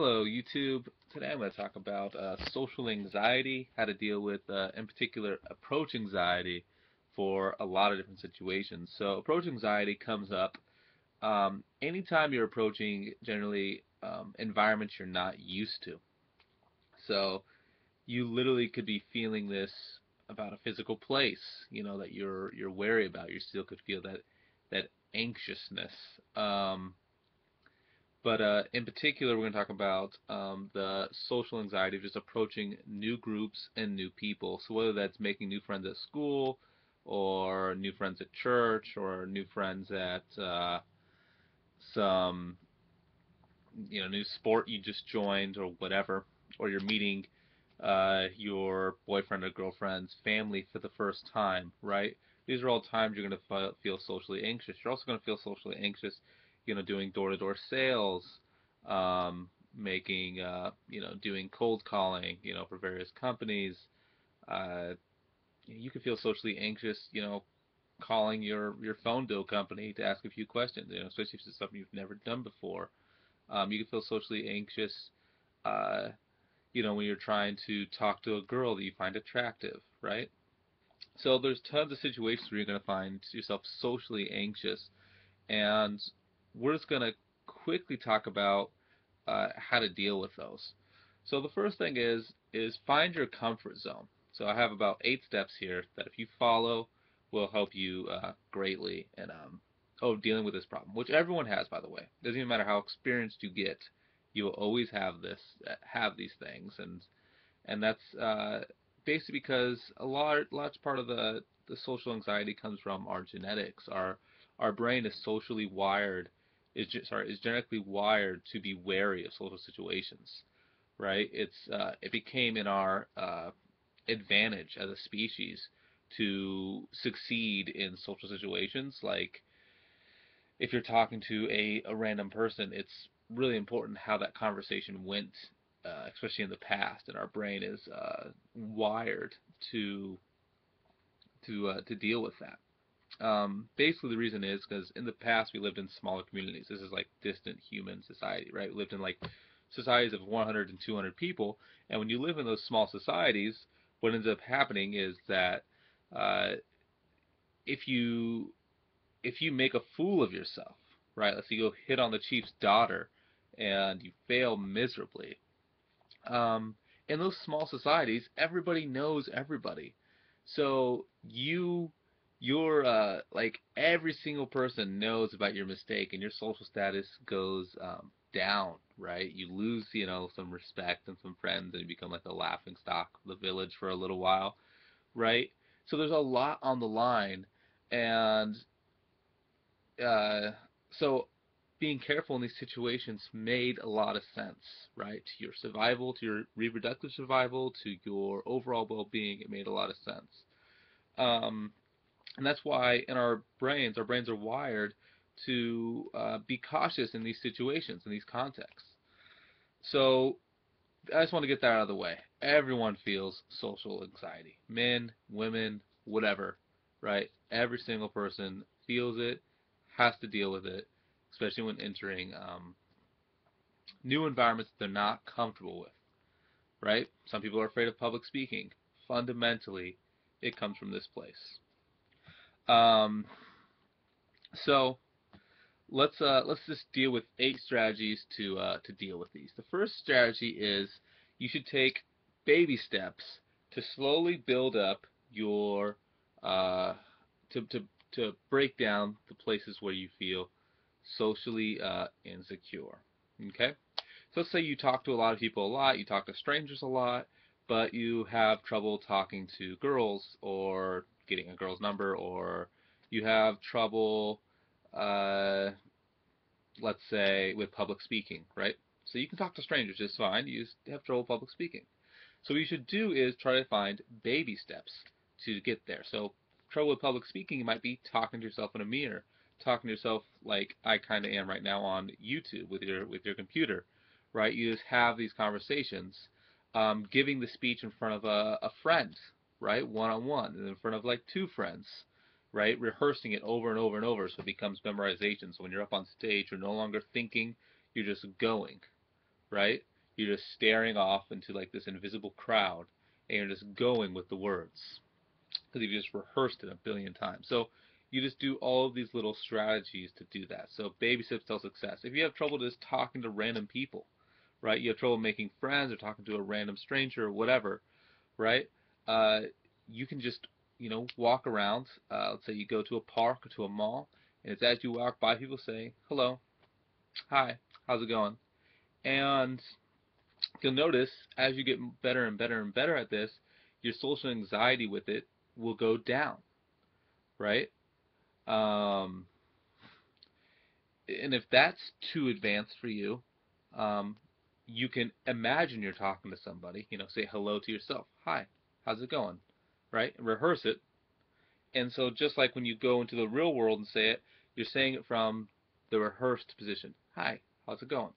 Hello YouTube. Today I'm going to talk about uh, social anxiety, how to deal with, uh, in particular, approach anxiety for a lot of different situations. So approach anxiety comes up um, anytime you're approaching generally um, environments you're not used to. So you literally could be feeling this about a physical place, you know, that you're you're wary about. You still could feel that that anxiousness. Um, but uh, in particular, we're going to talk about um, the social anxiety of just approaching new groups and new people. So whether that's making new friends at school, or new friends at church, or new friends at uh, some you know new sport you just joined, or whatever, or you're meeting uh, your boyfriend or girlfriend's family for the first time, right? These are all times you're going to feel socially anxious. You're also going to feel socially anxious you know, doing door-to-door sales, um, making, uh, you know, doing cold calling, you know, for various companies. Uh, you can feel socially anxious, you know, calling your your phone bill company to ask a few questions, you know, especially if it's something you've never done before. Um, you can feel socially anxious, uh, you know, when you're trying to talk to a girl that you find attractive, right? So there's tons of situations where you're going to find yourself socially anxious, and we're just going to quickly talk about uh, how to deal with those. So the first thing is is find your comfort zone. So I have about eight steps here that if you follow will help you uh, greatly in um, oh dealing with this problem, which everyone has by the way. It Doesn't even matter how experienced you get, you will always have this have these things, and and that's uh, basically because a large large part of the the social anxiety comes from our genetics. Our our brain is socially wired is sorry is genetically wired to be wary of social situations, right? It's uh, it became in our uh, advantage as a species to succeed in social situations. Like if you're talking to a, a random person, it's really important how that conversation went, uh, especially in the past, and our brain is uh, wired to to uh, to deal with that. Um, basically, the reason is because in the past we lived in smaller communities. This is like distant human society, right? We lived in like societies of 100 and 200 people, and when you live in those small societies, what ends up happening is that uh, if you if you make a fool of yourself, right? Let's say you go hit on the chief's daughter, and you fail miserably. Um, in those small societies, everybody knows everybody, so you your uh, like every single person knows about your mistake and your social status goes um, down, right? You lose, you know, some respect and some friends and you become like a laughing stock of the village for a little while, right? So there's a lot on the line and uh, so being careful in these situations made a lot of sense, right? To your survival, to your reproductive survival, to your overall well-being, it made a lot of sense. Um, and that's why in our brains, our brains are wired to uh, be cautious in these situations, in these contexts. So I just want to get that out of the way. Everyone feels social anxiety. Men, women, whatever, right? Every single person feels it, has to deal with it, especially when entering um, new environments that they're not comfortable with, right? Some people are afraid of public speaking. Fundamentally, it comes from this place. Um, so let's uh, let's just deal with eight strategies to uh, to deal with these. The first strategy is you should take baby steps to slowly build up your uh, to to to break down the places where you feel socially uh, insecure. Okay, so let's say you talk to a lot of people a lot, you talk to strangers a lot, but you have trouble talking to girls or getting a girl's number or you have trouble, uh, let's say, with public speaking, right? So you can talk to strangers just fine. You just have trouble public speaking. So what you should do is try to find baby steps to get there. So trouble with public speaking might be talking to yourself in a mirror, talking to yourself like I kind of am right now on YouTube with your with your computer, right? You just have these conversations, um, giving the speech in front of a, a friend, right, one on one, and in front of like two friends, right, rehearsing it over and over and over, so it becomes memorization. So when you're up on stage, you're no longer thinking, you're just going, right? You're just staring off into like this invisible crowd, and you're just going with the words because you've just rehearsed it a billion times. So you just do all of these little strategies to do that. So baby steps till success. If you have trouble just talking to random people, right? You have trouble making friends or talking to a random stranger or whatever, right? Uh, you can just you know walk around. Uh, let's say you go to a park or to a mall, and it's as you walk by, people say hello, hi, how's it going? And you'll notice as you get better and better and better at this, your social anxiety with it will go down, right? Um, and if that's too advanced for you, um, you can imagine you're talking to somebody. You know, say hello to yourself. Hi, how's it going? Right? rehearse it. And so, just like when you go into the real world and say it, you're saying it from the rehearsed position. Hi, how's it going?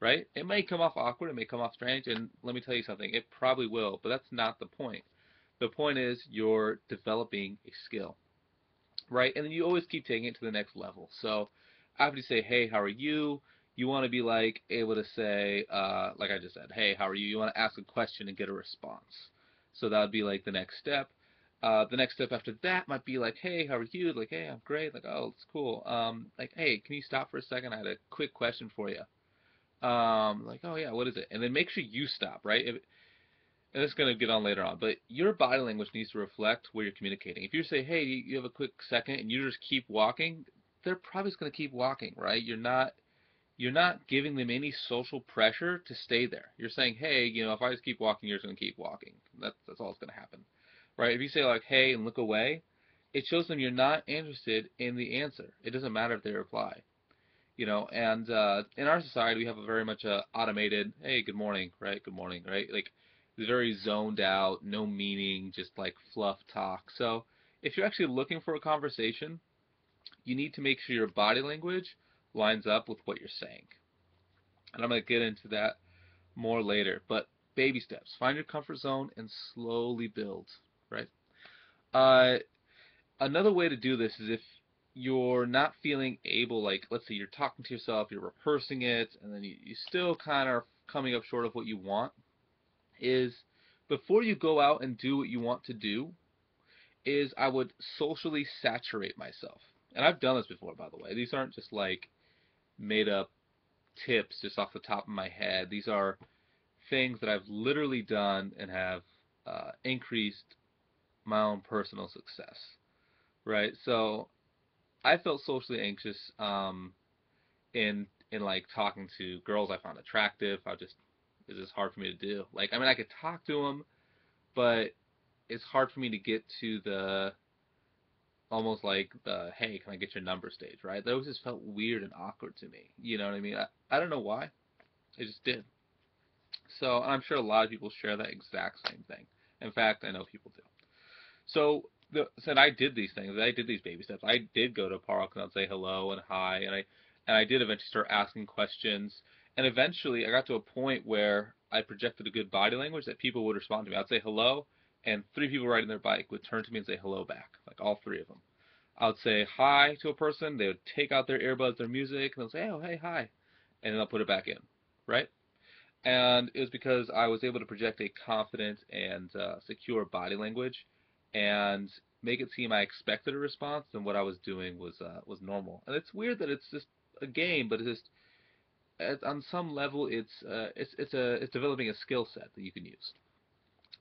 Right? It may come off awkward, it may come off strange, and let me tell you something, it probably will, but that's not the point. The point is you're developing a skill right? And then you always keep taking it to the next level. So after you say, hey, how are you? You want to be like able to say, uh, like I just said, hey, how are you? You want to ask a question and get a response. So that would be like the next step. Uh, the next step after that might be like, hey, how are you? Like, hey, I'm great. Like, oh, it's cool. Um, like, hey, can you stop for a second? I had a quick question for you. Um, like, oh yeah, what is it? And then make sure you stop, right? If, and it's going to get on later on, but your body language needs to reflect where you're communicating. If you say, hey, you have a quick second, and you just keep walking, they're probably just going to keep walking, right? You're not you're not giving them any social pressure to stay there. You're saying, hey, you know, if I just keep walking, you're just going to keep walking. That's that's all that's going to happen, right? If you say like, hey, and look away, it shows them you're not interested in the answer. It doesn't matter if they reply, you know. And uh, in our society, we have a very much a automated, hey, good morning, right? Good morning, right? Like very zoned out, no meaning, just like fluff talk. So if you're actually looking for a conversation, you need to make sure your body language lines up with what you're saying. And I'm going to get into that more later. But baby steps. Find your comfort zone and slowly build, right? Uh, another way to do this is if you're not feeling able, like, let's say you're talking to yourself, you're rehearsing it, and then you, you still kind of coming up short of what you want is before you go out and do what you want to do, is I would socially saturate myself. And I've done this before, by the way. These aren't just like made up tips just off the top of my head. These are things that I've literally done and have uh, increased my own personal success. Right? So I felt socially anxious um, in in like talking to girls I found attractive. I just is just hard for me to do. Like, I mean, I could talk to them, but it's hard for me to get to the almost like the hey, can I get your number stage, right? Those just felt weird and awkward to me. You know what I mean? I, I don't know why. It just did. So I'm sure a lot of people share that exact same thing. In fact, I know people do. So said I did these things. I did these baby steps. I did go to a park and I'd say hello and hi, and I and I did eventually start asking questions. And eventually, I got to a point where I projected a good body language that people would respond to me. I'd say hello, and three people riding their bike would turn to me and say hello back, like all three of them. I would say hi to a person, they would take out their earbuds, their music, and they'll say, oh, hey, hi, and then they'll put it back in, right? And it was because I was able to project a confident and uh, secure body language and make it seem I expected a response, and what I was doing was uh, was normal. And it's weird that it's just a game, but it's just at, on some level, it's uh, it's it's a it's developing a skill set that you can use.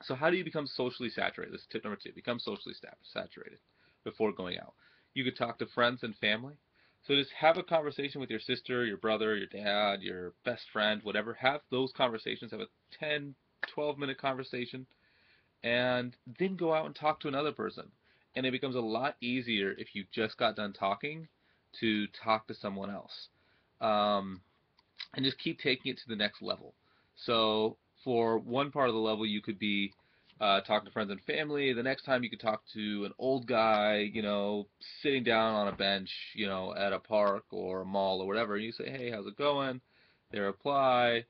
So how do you become socially saturated? This is tip number two. Become socially saturated before going out. You could talk to friends and family. So just have a conversation with your sister, your brother, your dad, your best friend, whatever. Have those conversations. Have a 10, 12 minute conversation, and then go out and talk to another person. And it becomes a lot easier if you just got done talking to talk to someone else. Um, and just keep taking it to the next level. So for one part of the level, you could be uh, talking to friends and family. The next time, you could talk to an old guy, you know, sitting down on a bench, you know, at a park or a mall or whatever. And you say, "Hey, how's it going?" They reply,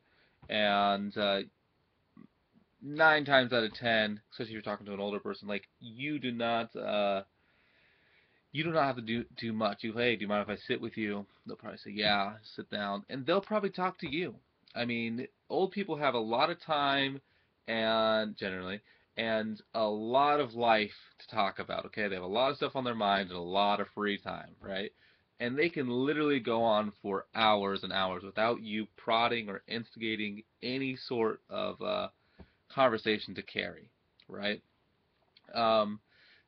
and uh, nine times out of ten, especially if you're talking to an older person, like you do not. Uh, you do not have to do do much. You hey, do you mind if I sit with you? They'll probably say yeah, sit down, and they'll probably talk to you. I mean, old people have a lot of time and generally and a lot of life to talk about. Okay, they have a lot of stuff on their minds and a lot of free time, right? And they can literally go on for hours and hours without you prodding or instigating any sort of uh, conversation to carry, right? Um,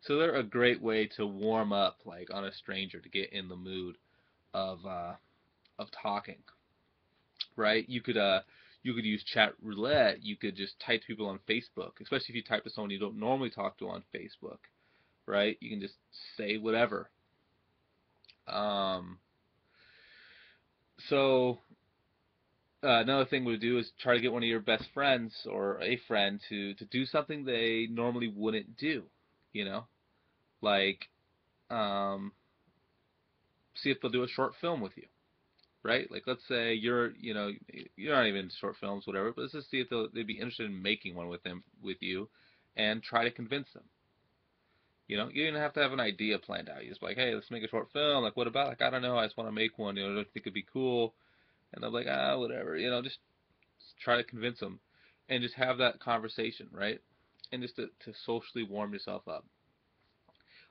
so they're a great way to warm up, like on a stranger, to get in the mood of uh, of talking, right? You could uh, you could use chat roulette. You could just type to people on Facebook, especially if you type to someone you don't normally talk to on Facebook, right? You can just say whatever. Um, so uh, another thing to do is try to get one of your best friends or a friend to to do something they normally wouldn't do. You know, like um, see if they'll do a short film with you right? Like, let's say you're, you know, you're not even short films, whatever, but let's just see if they'd be interested in making one with them, with you, and try to convince them. You know, you don't have to have an idea planned out. You just like, hey, let's make a short film. Like, what about? Like, I don't know. I just want to make one. You know, I think it'd be cool. And they're like, ah, whatever. You know, just, just try to convince them, and just have that conversation, right? And just to, to socially warm yourself up.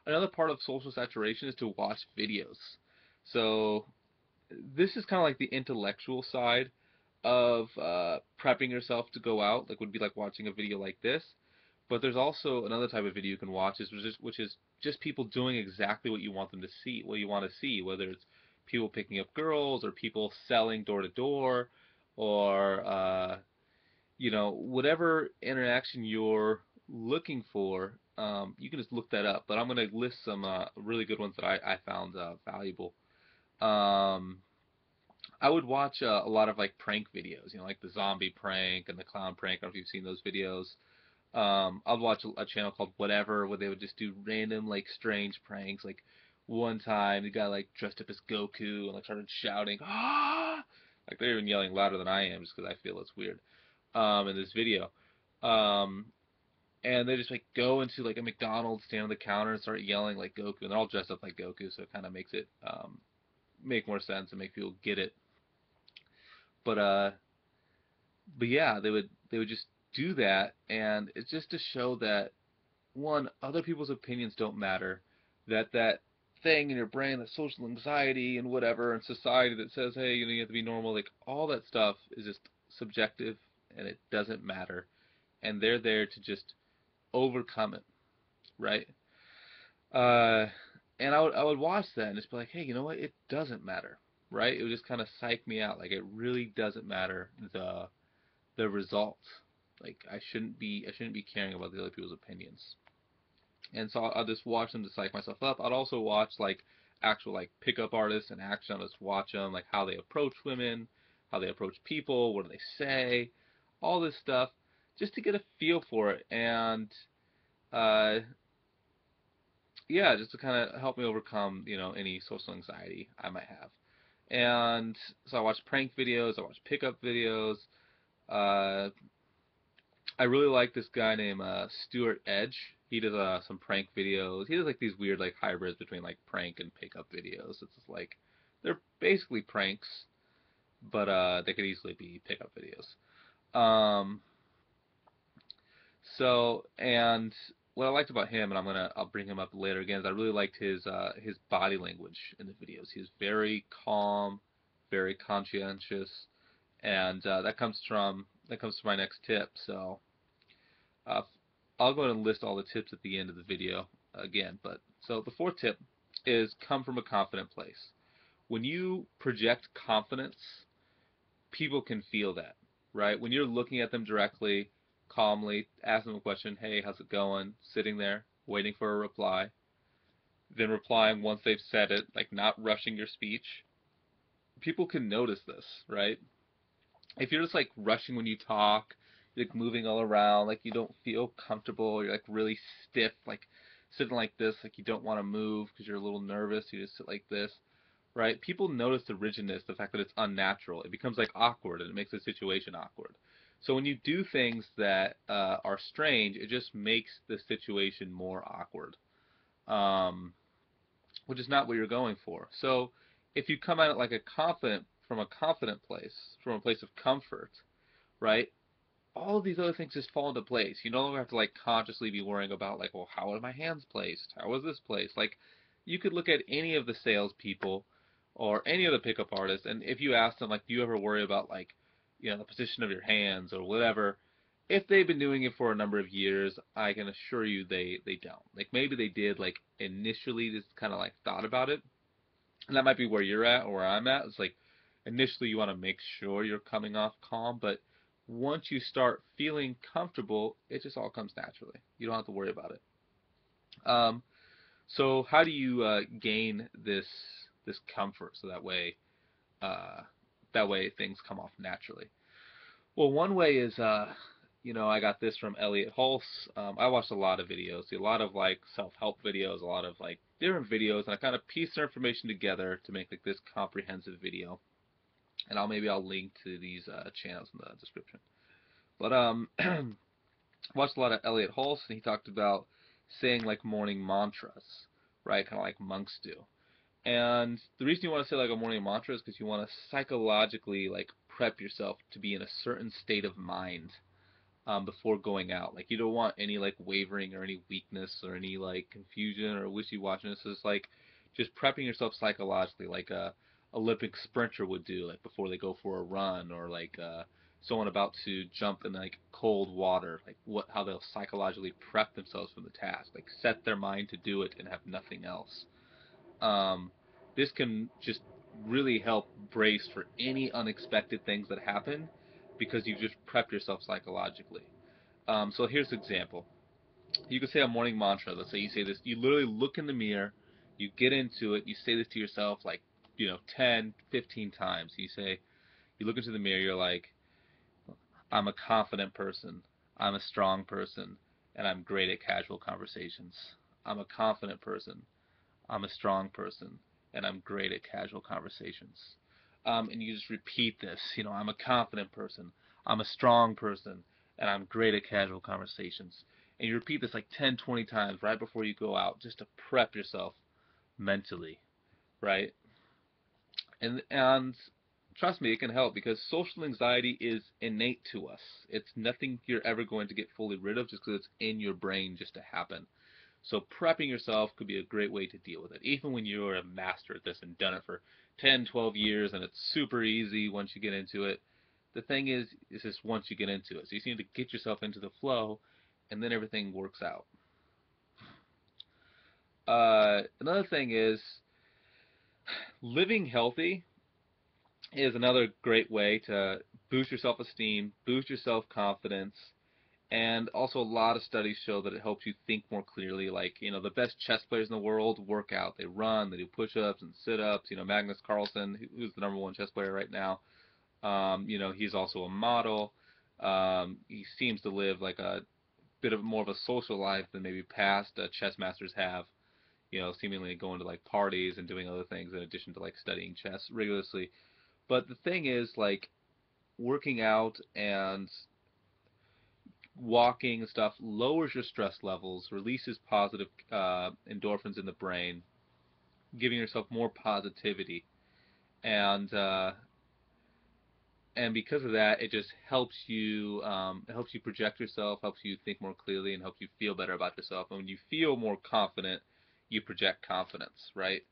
Another part of social saturation is to watch videos. So this is kind of like the intellectual side of uh, prepping yourself to go out, like would be like watching a video like this. But there's also another type of video you can watch, is which is, which is just people doing exactly what you want them to see, what you want to see, whether it's people picking up girls or people selling door to door, or uh, you know whatever interaction you're looking for. Um, you can just look that up. But I'm going to list some uh, really good ones that I, I found uh, valuable. Um, I would watch uh, a lot of like prank videos, you know, like the zombie prank and the clown prank. I don't know if you've seen those videos. Um, I'd watch a, a channel called Whatever where they would just do random like strange pranks. Like one time the guy like dressed up as Goku and like started shouting, ah! Like they're even yelling louder than I am just because I feel it's weird. Um, in this video. Um, and they just like go into like a McDonald's, stand on the counter, and start yelling like Goku. And they're all dressed up like Goku, so it kind of makes it um, make more sense and make people get it. But uh, but yeah, they would they would just do that, and it's just to show that one, other people's opinions don't matter. That that thing in your brain, that social anxiety and whatever, and society that says, hey, you know, you have to be normal, like all that stuff is just subjective and it doesn't matter. And they're there to just overcome it, right? Uh, and I would I would watch that and just be like, hey, you know what? It doesn't matter, right? It would just kind of psych me out. Like it really doesn't matter the the result. Like I shouldn't be I shouldn't be caring about the other people's opinions. And so I'll, just watch them to psych myself up. I'd also watch like actual like pickup artists in action. I'll just watch them like how they approach women, how they approach people, what do they say, all this stuff, just to get a feel for it. And uh, yeah, just to kind of help me overcome, you know, any social anxiety I might have. And so I watch prank videos, I watch pickup videos. Uh, I really like this guy named uh, Stuart Edge. He does uh, some prank videos. He does like these weird like hybrids between like prank and pickup videos. It's just like they're basically pranks, but uh, they could easily be pickup videos. Um, so and what I liked about him, and I'm gonna I'll bring him up later again, is I really liked his uh, his body language in the videos. He's very calm, very conscientious, and uh, that comes from that comes to my next tip. So uh, I'll go ahead and list all the tips at the end of the video again. But so the fourth tip is come from a confident place. When you project confidence, people can feel that, right? When you're looking at them directly, calmly, ask them a question, hey, how's it going? Sitting there, waiting for a reply. Then replying once they've said it, like not rushing your speech. People can notice this, right? If you're just like rushing when you talk, like moving all around, like you don't feel comfortable, you're like really stiff, like sitting like this, like you don't want to move because you're a little nervous, you just sit like this, right? People notice the rigidness, the fact that it's unnatural. It becomes like awkward and it makes the situation awkward. So when you do things that uh, are strange, it just makes the situation more awkward, um, which is not what you're going for. So if you come at it like a confident from a confident place, from a place of comfort, right? All of these other things just fall into place. You no longer have to like consciously be worrying about like, well, how are my hands placed? How is this placed? Like, you could look at any of the salespeople or any of the pickup artists, and if you ask them like, do you ever worry about like, you know, the position of your hands or whatever? If they've been doing it for a number of years, I can assure you they they don't. Like maybe they did like initially just kind of like thought about it, and that might be where you're at or where I'm at. It's like initially you want to make sure you're coming off calm, but once you start feeling comfortable, it just all comes naturally. You don't have to worry about it. Um, so how do you uh, gain this this comfort so that way uh, that way things come off naturally? Well, one way is uh, you know I got this from Elliot Hulse. Um, I watched a lot of videos, a lot of like self-help videos, a lot of like different videos, and I kind of pieced their information together to make like this comprehensive video and I'll maybe I'll link to these uh, channels in the description. But um, watched a lot of Elliot Hulse, and he talked about saying like morning mantras, right? Kind of like monks do. And the reason you want to say like a morning mantra is because you want to psychologically like prep yourself to be in a certain state of mind um, before going out. Like you don't want any like wavering or any weakness or any like confusion or wishy-washiness. It's like just prepping yourself psychologically, like a Olympic sprinter would do, like before they go for a run, or like uh, someone about to jump in like cold water, like what how they'll psychologically prep themselves for the task, like set their mind to do it and have nothing else. Um, this can just really help brace for any unexpected things that happen because you've just prepped yourself psychologically. Um, so here's an example. You could say a morning mantra. Let's say you say this. You literally look in the mirror, you get into it, you say this to yourself like you know 10, 15 times. You say, you look into the mirror, you're like, I'm a confident person, I'm a strong person, and I'm great at casual conversations. I'm a confident person, I'm a strong person, and I'm great at casual conversations. Um, and you just repeat this. You know, I'm a confident person, I'm a strong person, and I'm great at casual conversations. And you repeat this like 10, 20 times right before you go out just to prep yourself mentally, right? And and trust me, it can help because social anxiety is innate to us. It's nothing you're ever going to get fully rid of just because it's in your brain just to happen. So prepping yourself could be a great way to deal with it, even when you're a master at this and done it for 10, 12 years and it's super easy once you get into it. The thing is, is just once you get into it. So you need to get yourself into the flow and then everything works out. Uh, another thing is living healthy is another great way to boost your self-esteem, boost your self-confidence, and also a lot of studies show that it helps you think more clearly. Like, you know, the best chess players in the world work out. They run, they do push-ups and sit-ups. You know, Magnus Carlsen, who's the number one chess player right now, um, you know, he's also a model. Um, he seems to live like a bit of more of a social life than maybe past uh, chess masters have you know, seemingly going to like parties and doing other things in addition to like studying chess rigorously. But the thing is, like, working out and walking stuff lowers your stress levels, releases positive uh, endorphins in the brain, giving yourself more positivity, and uh, and because of that, it just helps you um, it helps you project yourself, helps you think more clearly, and helps you feel better about yourself. And when you feel more confident, you project confidence, right?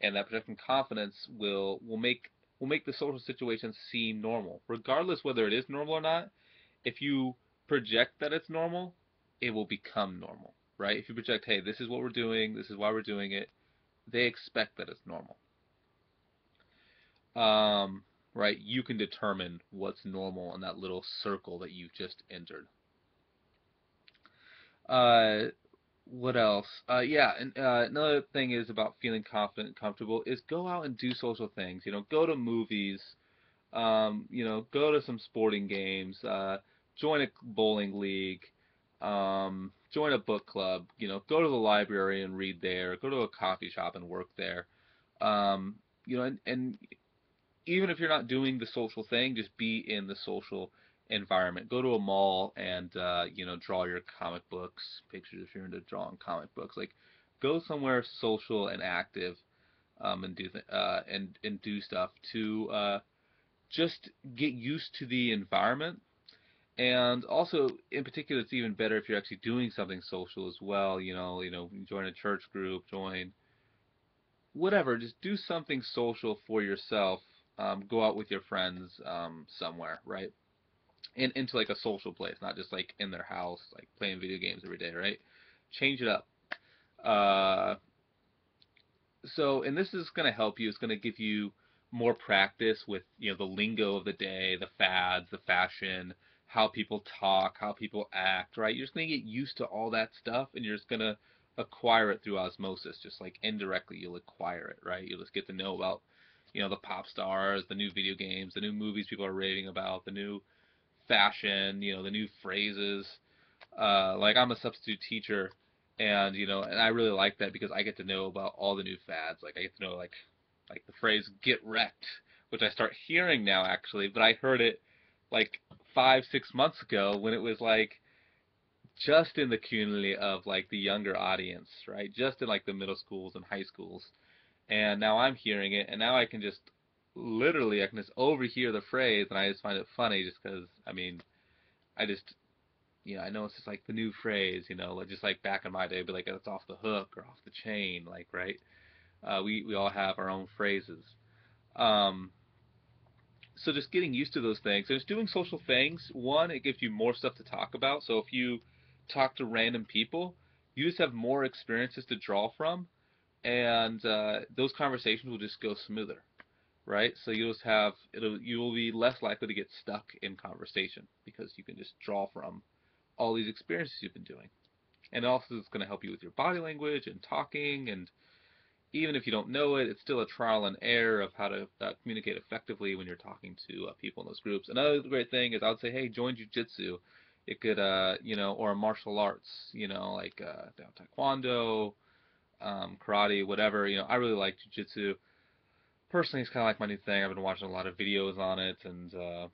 And that projecting confidence will will make will make the social situation seem normal, regardless whether it is normal or not. If you project that it's normal, it will become normal, right? If you project, hey, this is what we're doing, this is why we're doing it, they expect that it's normal. Um, right? You can determine what's normal in that little circle that you've just entered. Uh, what else? Uh, yeah, and uh, another thing is about feeling confident and comfortable is go out and do social things. You know, go to movies. Um, you know, go to some sporting games. Uh, join a bowling league. Um, join a book club. You know, go to the library and read there. Go to a coffee shop and work there. Um, you know, and, and even if you're not doing the social thing, just be in the social environment. Go to a mall and uh, you know draw your comic books, pictures if you're into drawing comic books. Like go somewhere social and active, um, and do th- uh, and and do stuff to uh, just get used to the environment. And also, in particular, it's even better if you're actually doing something social as well. You know, you know, join a church group, join whatever. Just do something social for yourself. Um, go out with your friends um, somewhere, right? In, into like a social place, not just like in their house, like playing video games every day, right? Change it up. Uh, so, and this is going to help you. It's going to give you more practice with you know the lingo of the day, the fads, the fashion, how people talk, how people act, right? You're just going to get used to all that stuff, and you're just going to acquire it through osmosis, just like indirectly you'll acquire it, right? You'll just get to know about you know the pop stars, the new video games, the new movies people are raving about, the new fashion, you know, the new phrases. Uh, like I'm a substitute teacher, and you know, and I really like that because I get to know about all the new fads. Like I get to know like like the phrase "get wrecked," which I start hearing now actually, but I heard it like five six months ago when it was like just in the community of like the younger audience, right? Just in like the middle schools and high schools. And now I'm hearing it, and now I can just literally I can just overhear the phrase, and I just find it funny, just because I mean, I just you know I know it's just like the new phrase, you know, just like back in my day, but like it's off the hook or off the chain, like right. Uh, we we all have our own phrases. Um, so just getting used to those things. and just doing social things. One, it gives you more stuff to talk about. So if you talk to random people, you just have more experiences to draw from, and uh, those conversations will just go smoother, right? So you'll just have it'll you will be less likely to get stuck in conversation because you can just draw from all these experiences you've been doing, and also it's going to help you with your body language and talking and even if you don't know it, it's still a trial and error of how to uh, communicate effectively when you're talking to uh, people in those groups. Another great thing is I would say, hey, join jujitsu. It could, uh, you know, or martial arts, you know, like uh, taekwondo, um, karate, whatever. You know, I really like jujitsu. Personally, it's kind of like my new thing. I've been watching a lot of videos on it, and uh,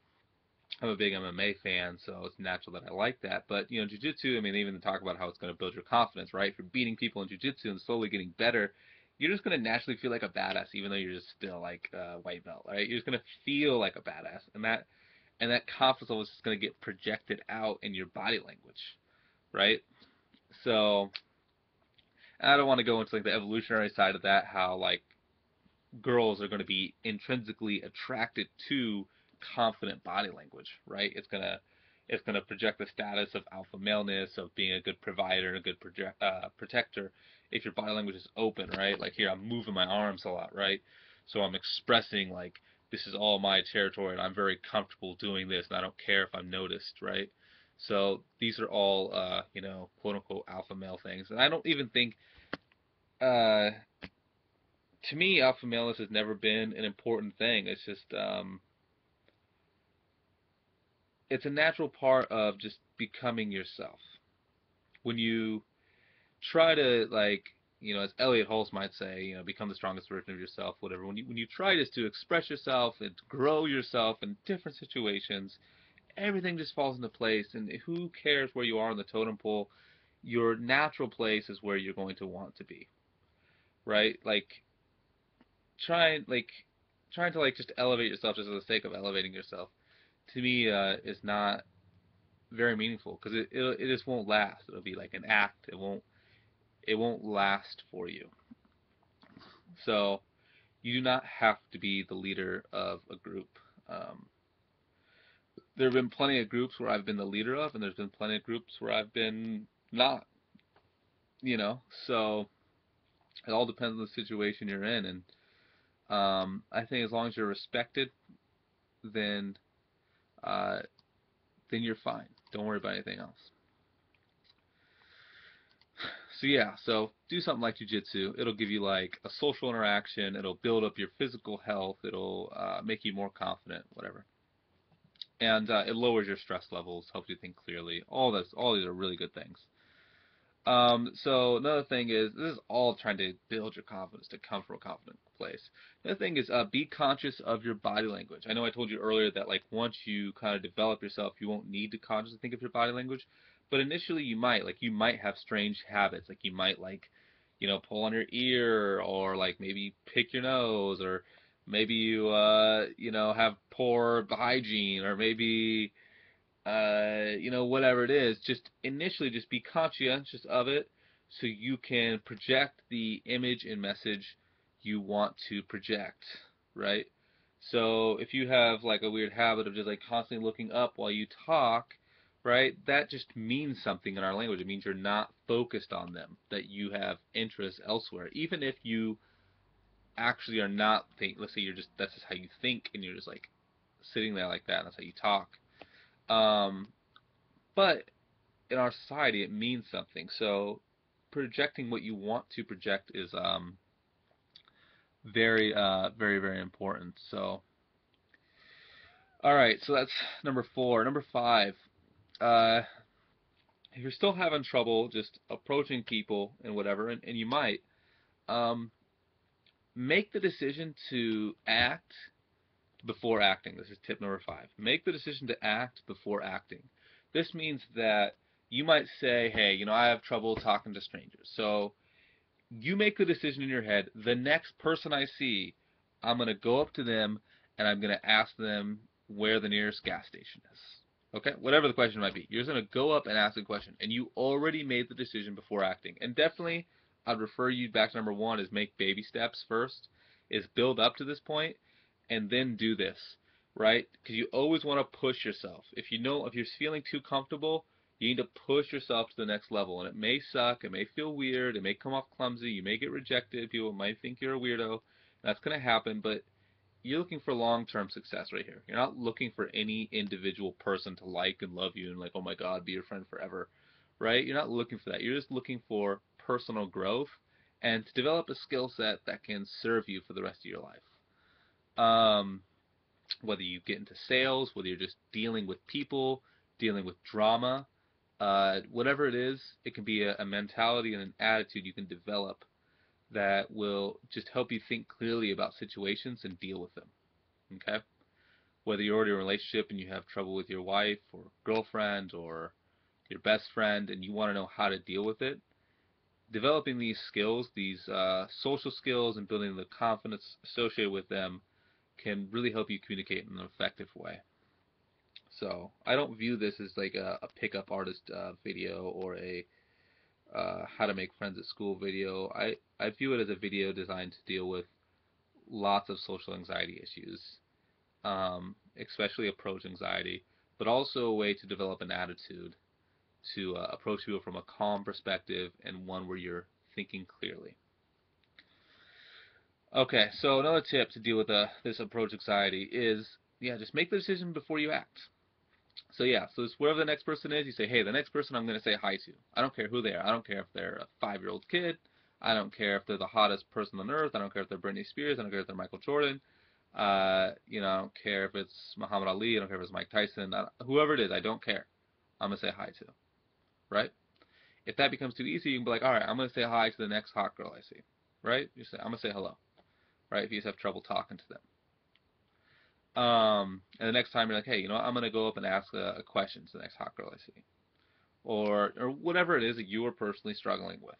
I'm a big MMA fan, so it's natural that I like that. But you know, jujitsu. I mean, even talk about how it's going to build your confidence, right? If you're beating people in jujitsu and slowly getting better, you're just gonna naturally feel like a badass, even though you're just still like a white belt, right? You're just gonna feel like a badass, and that and that confidence level is just gonna get projected out in your body language, right? So I don't want to go into like the evolutionary side of that, how like girls are going to be intrinsically attracted to confident body language, right? It's gonna it's gonna project the status of alpha maleness, of being a good provider, a good project, uh, protector, if your body language is open, right? Like here, I'm moving my arms a lot, right? So I'm expressing like this is all my territory, and I'm very comfortable doing this, and I don't care if I'm noticed, right? So these are all, uh, you know, quote unquote alpha male things, and I don't even think, uh, to me, alpha maleness has never been an important thing. It's just, um, it's a natural part of just becoming yourself. When you try to like you know, as Elliot Hulse might say, you know, become the strongest version of yourself, whatever. When you when you try just to express yourself and grow yourself in different situations, everything just falls into place. And who cares where you are on the totem pole? Your natural place is where you're going to want to be, right? Like, trying like trying to like just elevate yourself just for the sake of elevating yourself, to me, uh, is not very meaningful because it, it it just won't last. It'll be like an act. It won't it won't last for you. So you do not have to be the leader of a group. Um, there have been plenty of groups where I've been the leader of, and there's been plenty of groups where I've been not. You know, so it all depends on the situation you're in, and um, I think as long as you're respected, then uh, then you're fine. Don't worry about anything else so yeah, so do something like jujitsu. It'll give you like a social interaction. It'll build up your physical health. It'll uh, make you more confident, whatever. And uh, it lowers your stress levels, helps you think clearly. All this, all these are really good things. Um, so another thing is this is all trying to build your confidence to come from a confident place. Another thing is uh, be conscious of your body language. I know I told you earlier that like once you kind of develop yourself, you won't need to consciously think of your body language. But initially you might, like you might have strange habits, like you might like, you know, pull on your ear or like maybe pick your nose or maybe you uh, you know have poor hygiene, or maybe uh, you know whatever it is. Just initially, just be conscientious of it, so you can project the image and message you want to project, right? So if you have like a weird habit of just like constantly looking up while you talk, right? That just means something in our language. It means you're not focused on them, that you have interests elsewhere. Even if you actually are not think let's say you're just that's just how you think and you're just like sitting there like that and that's how you talk. Um, but in our society it means something. So projecting what you want to project is um, very uh, very very important. So all right, so that's number four. Number five, uh, if you're still having trouble just approaching people and whatever, and, and you might, um, make the decision to act before acting. This is tip number five. Make the decision to act before acting. This means that you might say, hey, you know, I have trouble talking to strangers. So you make the decision in your head, the next person I see, I'm going to go up to them and I'm going to ask them where the nearest gas station is. Okay, whatever the question might be. You're just going to go up and ask a question, and you already made the decision before acting. And definitely, I'd refer you back to number one is make baby steps first, is build up to this point, and then do this, right? Because you always want to push yourself. If you know, if you're feeling too comfortable, you need to push yourself to the next level. And it may suck, it may feel weird, it may come off clumsy, you may get rejected, people might think you're a weirdo. That's going to happen, but you're looking for long-term success right here. You're not looking for any individual person to like and love you and like, oh my God, be your friend forever, right? You're not looking for that. You're just looking for personal growth and to develop a skill set that can serve you for the rest of your life. Um, whether you get into sales, whether you're just dealing with people, dealing with drama, uh, whatever it is, it can be a, a mentality and an attitude you can develop that will just help you think clearly about situations and deal with them. Okay? Whether you're already in a relationship and you have trouble with your wife or girlfriend or your best friend and you want to know how to deal with it, developing these skills, these uh, social skills, and building the confidence associated with them can really help you communicate in an effective way. So I don't view this as like a, a pickup artist uh, video or a uh, how to make friends at school video. I, I view it as a video designed to deal with lots of social anxiety issues, um, especially approach anxiety, but also a way to develop an attitude to uh, approach people from a calm perspective and one where you're thinking clearly. Okay, so another tip to deal with uh, this approach anxiety is, yeah, just make the decision before you act. So yeah, so it's wherever the next person is, you say, hey, the next person I'm going to say hi to. I don't care who they are. I don't care if they're a five-year-old kid. I don't care if they're the hottest person on earth. I don't care if they're Britney Spears. I don't care if they're Michael Jordan. Uh, you know, I don't care if it's Muhammad Ali. I don't care if it's Mike Tyson. whoever it is, I don't care. I'm gonna say hi to, right? If that becomes too easy, you can be like, all right, I'm gonna say hi to the next hot girl I see, right? You say, I'm gonna say hello, right? If you just have trouble talking to them. Um, and the next time you're like, hey, you know, what? I'm gonna go up and ask a, a question to the next hot girl I see, or or whatever it is that you are personally struggling with,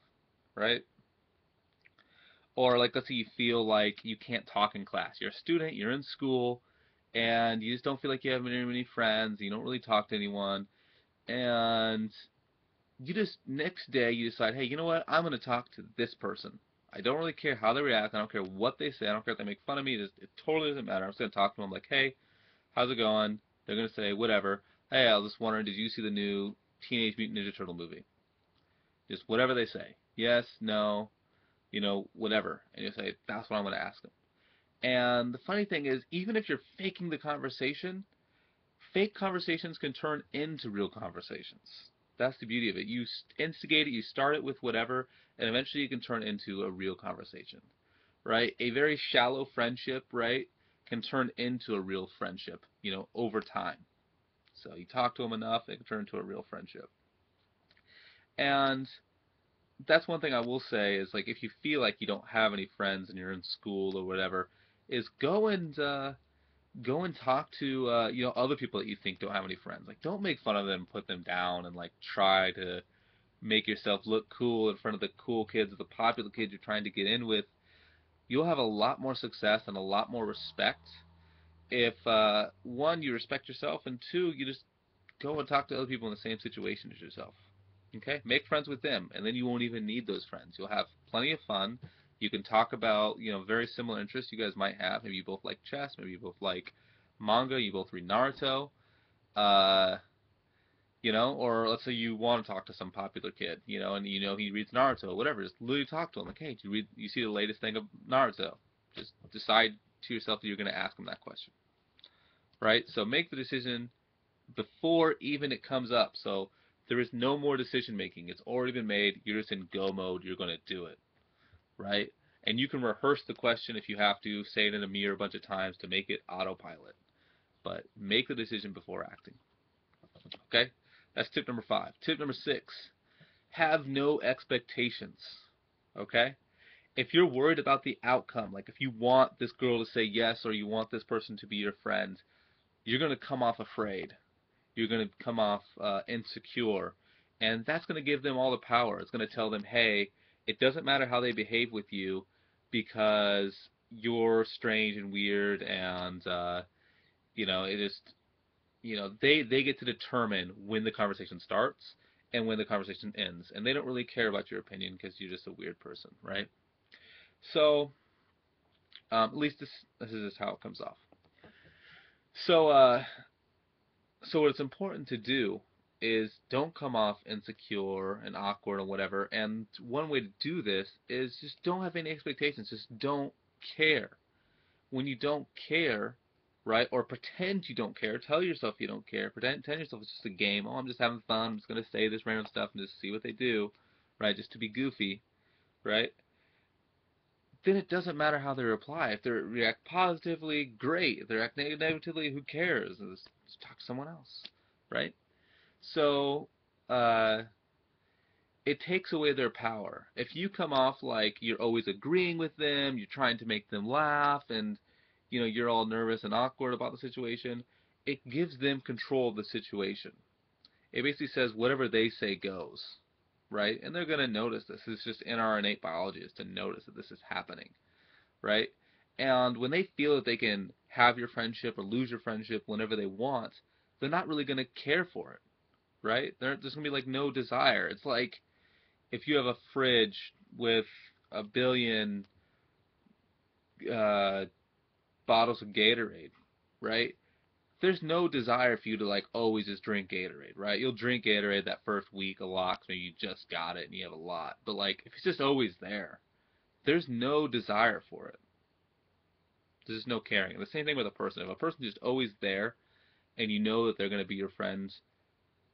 right? Or like, let's say you feel like you can't talk in class. You're a student, you're in school, and you just don't feel like you have very many friends. You don't really talk to anyone, and you just next day you decide, hey, you know what? I'm gonna talk to this person I don't really care how they react. I don't care what they say. I don't care if they make fun of me. It, just, it totally doesn't matter. I'm just going to talk to them like, hey, how's it going? They're going to say, whatever. Hey, I was just wondering, did you see the new Teenage Mutant Ninja Turtle movie? Just whatever they say. Yes, no, you know, whatever. And you say, that's what I'm going to ask them. And the funny thing is, even if you're faking the conversation, fake conversations can turn into real conversations. That's the beauty of it. You instigate it, you start it with whatever, and eventually you can turn into a real conversation, right? A very shallow friendship, right, can turn into a real friendship, you know, over time. So you talk to them enough, it can turn into a real friendship. And that's one thing I will say is like if you feel like you don't have any friends and you're in school or whatever, is go and uh, go and talk to uh, you know other people that you think don't have any friends. Like don't make fun of them, put them down, and like try to make yourself look cool in front of the cool kids or the popular kids you're trying to get in with. you'll have a lot more success and a lot more respect if uh, one you respect yourself and two you just go and talk to other people in the same situation as yourself. Okay, make friends with them, and then you won't even need those friends. You'll have plenty of fun. You can talk about you know very similar interests you guys might have. Maybe you both like chess. Maybe you both like manga. You both read Naruto. Uh, you know, or let's say you want to talk to some popular kid, you know, and you know he reads Naruto, whatever. Just literally talk to him, like, hey, do you read? You see the latest thing of Naruto? Just decide to yourself that you're going to ask him that question, right? So make the decision before even it comes up. So there is no more decision making. It's already been made. You're just in go mode. You're going to do it, right? And you can rehearse the question if you have to, say it in a mirror a bunch of times to make it autopilot. But make the decision before acting. Okay? That's tip number five. Tip number six have no expectations. Okay? If you're worried about the outcome, like if you want this girl to say yes or you want this person to be your friend, you're going to come off afraid. You're going to come off uh, insecure. And that's going to give them all the power. It's going to tell them, hey, it doesn't matter how they behave with you because you're strange and weird and, uh, you know, it just you know they they get to determine when the conversation starts and when the conversation ends. And they don't really care about your opinion because you're just a weird person right? So um, at least this this is how it comes off. So uh so what's important to do is don't come off insecure and awkward or whatever and one way to do this is just don't have any expectations just don't care when you don't care right? Or pretend you don't care. Tell yourself you don't care. Pretend, tell yourself it's just a game. Oh, I'm just having fun. I'm just gonna say this random stuff and just see what they do, right? Just to be goofy, right? Then it doesn't matter how they reply. If they react positively, great. If they react negatively, who cares? Just talk to someone else, right? So, uh, it takes away their power. If you come off like you're always agreeing with them, you're trying to make them laugh, and you know, you're all nervous and awkward about the situation, it gives them control of the situation. It basically says whatever they say goes, right? And they're going to notice this. It's just in our innate biology is to notice that this is happening, right? And when they feel that they can have your friendship or lose your friendship whenever they want, they're not really going to care for it, right? There's to be like no desire. It's like if you have a fridge with a billion uh, bottles of Gatorade, right? There's no desire for you to like always just drink Gatorade, right? You'll drink Gatorade that first week a lot, maybe you just got it and you have a lot. But like if it's just always there, there's no desire for it. There's just no caring. The same thing with a person. If a person's just always there, and you know that they're going to be your friends,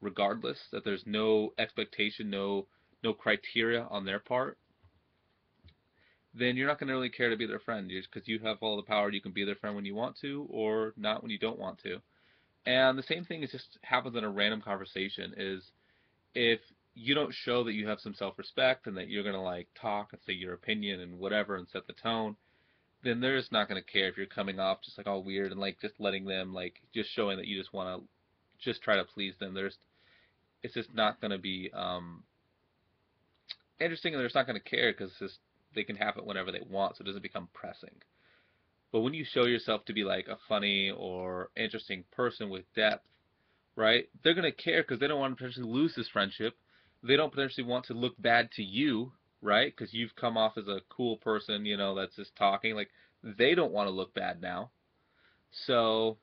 regardless, that there's no expectation, no no criteria on their part, then you're not going to really care to be their friend because you have all the power. You can be their friend when you want to or not when you don't want to. And the same thing is just happens in a random conversation is if you don't show that you have some self-respect and that you're going to like talk and say your opinion and whatever and set the tone, then they're just not going to care if you're coming off just like all weird and like just letting them like just showing that you just want to just try to please them. There's it's just not going to be um interesting and they're just not going to care because just they can have it whenever they want, so it doesn't become pressing. But when you show yourself to be like a funny or interesting person with depth, right? They're gonna care because they don't want to potentially lose this friendship. They don't potentially want to look bad to you, right? Because you've come off as a cool person, you know, that's just talking. Like they don't want to look bad now. So,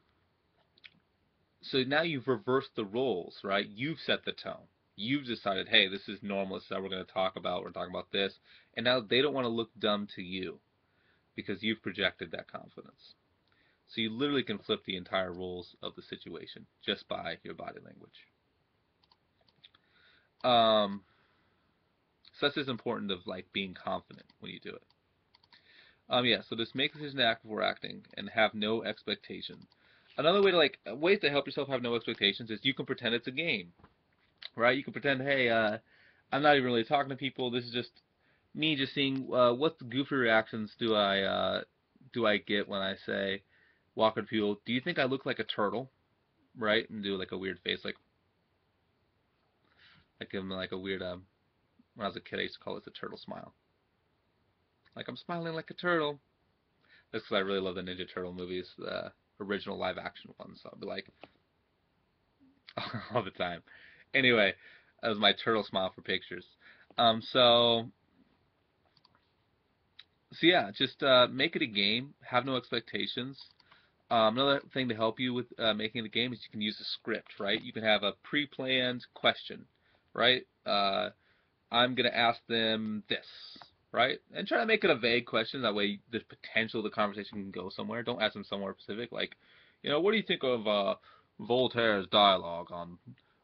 so now you've reversed the roles, right? You've set the tone you've decided, hey, this is normal. This is how we're going to talk about. We're talking about this, and now they don't want to look dumb to you because you've projected that confidence. So you literally can flip the entire roles of the situation just by your body language. Um, so that's just important of like being confident when you do it. Um, yeah, so just make the decision to act before acting and have no expectation. Another way to like ways to help yourself have no expectations is you can pretend it's a game right? You can pretend, hey, uh, I'm not even really talking to people. This is just me just seeing uh, what goofy reactions do I uh, do I get when I say walk to people. Do you think I look like a turtle, right? And do like a weird face, like I give them like a weird um. When I was a kid, I used to call it the turtle smile. Like I'm smiling like a turtle. That's because I really love the Ninja Turtle movies, the original live action ones. So I'll be like all the time. Anyway, that was my turtle smile for pictures. Um, so so yeah, just uh, make it a game. Have no expectations. Um, another thing to help you with uh, making the game is you can use a script, right? You can have a pre-planned question, right? Uh, I'm gonna ask them this, right? And try to make it a vague question. That way, there's potential the conversation can go somewhere. Don't ask them somewhere specific, like, you know, what do you think of uh, Voltaire's dialogue on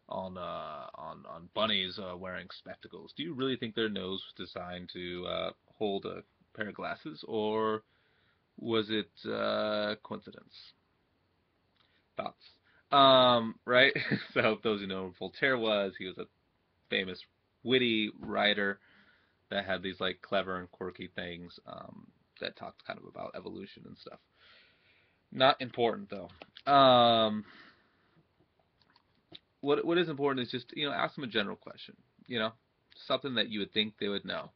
on uh, on on bunnies uh, wearing spectacles? Do you really think their nose was designed to uh, hold a pair of glasses, or was it uh, coincidence? Thoughts? Um, right? so those who know who Voltaire was, he was a famous, witty writer that had these like clever and quirky things um, that talked kind of about evolution and stuff. Not important though. Um, what what is important is just you know ask them a general question. You know, something that you would think they would know.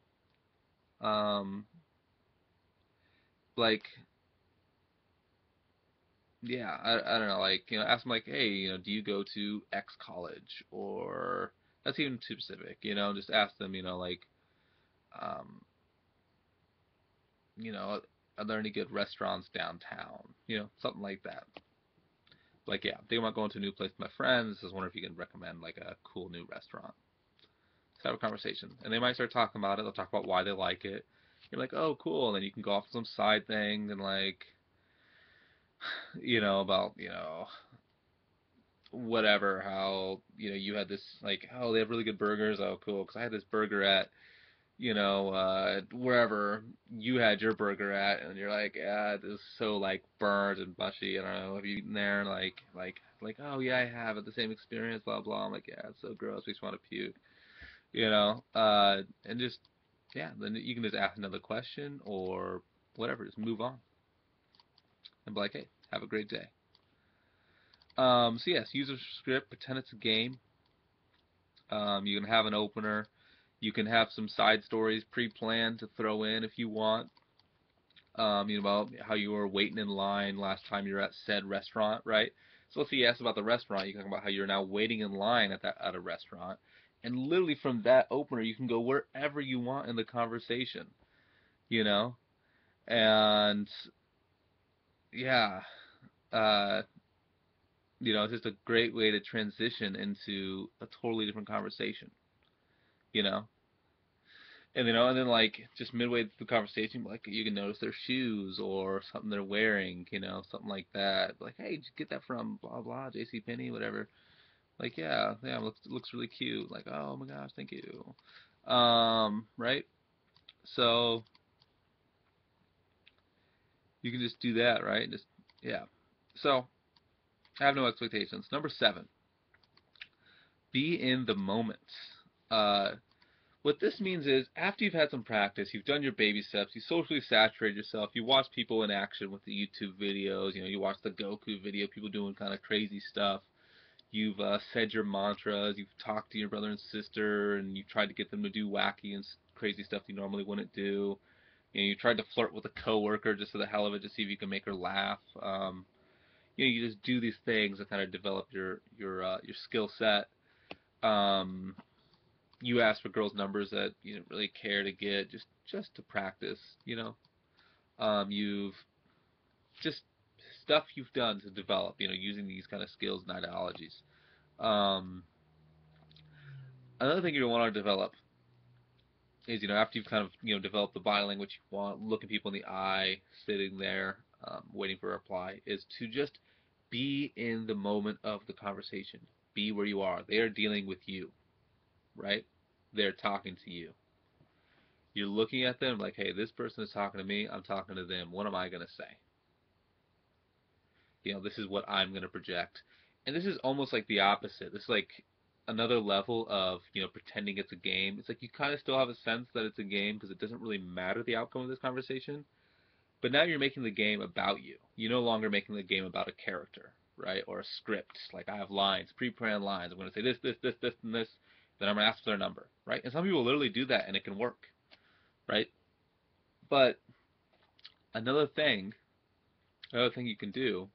Um, like yeah, I, I don't know, like, you know, ask them like, hey, you know, do you go to X college? Or that's even too specific, you know, just ask them, you know, like, um, you know, are there any good restaurants downtown? You know, something like that. Like, yeah, they want going to a new place with my friends. I was wondering if you can recommend like a cool new restaurant. Just have a conversation, and they might start talking about it. They'll talk about why they like it you're like, oh, cool, and then you can go off some side thing and like, you know, about you know, whatever, how you know you had this like, oh, they have really good burgers. Oh, cool, because I had this burger at you know, uh, wherever you had your burger at, and you're like, yeah, this is so like burnt and mushy. I don't know, have you eaten there? Like, like, like, oh yeah, I have it. The same experience, blah blah. I'm like, yeah, it's so gross. We just want to puke, you know. Uh, and just yeah, then you can just ask another question or whatever, just move on. And be like, hey, have a great day. Um, so yes, use a script, pretend it's a game. Um, you can have an opener. You can have some side stories pre-planned to throw in if you want. Um, you know about how you were waiting in line last time you were at said restaurant, right? So let's say you ask about the restaurant, you can talk about how you're now waiting in line at that at a restaurant, and literally from that opener you can go wherever you want in the conversation you know and yeah uh you know it's just a great way to transition into a totally different conversation you know and you know and then like just midway through the conversation like you can notice their shoes or something they're wearing you know something like that like hey did you get that from blah blah jc penney whatever like, yeah, yeah, looks, looks really cute. Like, oh my gosh, thank you. Um, right? So, you can just do that, right? Just, yeah. So, I have no expectations. Number seven, be in the moment. Uh, what this means is, after you've had some practice, you've done your baby steps, you socially saturate yourself, you watch people in action with the YouTube videos, you know, you watch the Goku video, people doing kind of crazy stuff, you've uh, said your mantras, you've talked to your brother and sister, and you've tried to get them to do wacky and crazy stuff you normally wouldn't do. You know, you tried to flirt with a coworker just for the hell of it to see if you can make her laugh. Um, you know, you just do these things to kind of develop your your uh, your skill set. Um, you ask for girls' numbers that you don't really care to get, just just to practice. You know, um, you've just stuff you've done to develop, you know, using these kind of skills and ideologies. Um, another thing you want to develop is, you know, after you've kind of, you know, developed the body language you want, looking people in the eye, sitting there, um, waiting for a reply, is to just be in the moment of the conversation. Be where you are. They are dealing with you, right? They're talking to you. You're looking at them like, hey, this person is talking to me. I'm talking to them. What am I going to say? you know, this is what I'm going to project. And this is almost like the opposite. This is like another level of, you know, pretending it's a game. It's like you kind of still have a sense that it's a game because it doesn't really matter the outcome of this conversation. But now you're making the game about you. You're no longer making the game about a character, right? Or a script. Like I have lines, pre-planned lines. I'm going to say this, this, this, this, and this. Then I'm going to ask for their number, right? And some people literally do that and it can work, right? But another thing, another thing you can do